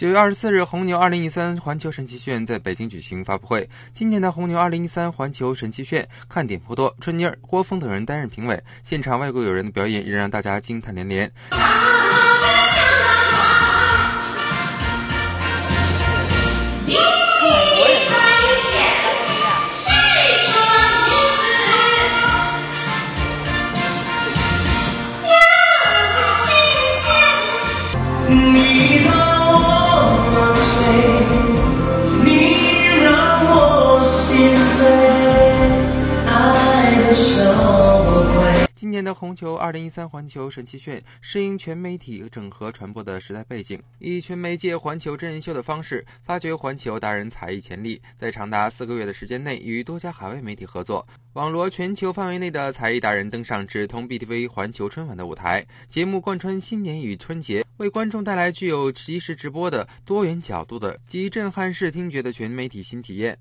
九月二十四日，红牛二零一三环球神奇炫在北京举行发布会。今年的红牛二零一三环球神奇炫看点颇多，春妮儿、郭峰等人担任评委，现场外国友人的表演也让大家惊叹连连。今年的红球二零一三环球神奇炫适应全媒体整合传播的时代背景，以全媒介环球真人秀的方式发掘环球达人才艺潜力，在长达四个月的时间内与多家海外媒体合作，网罗全球范围内的才艺达人登上直通 BTV 环球春晚的舞台。节目贯穿新年与春节，为观众带来具有即时直播的多元角度的及震撼式听觉的全媒体新体验。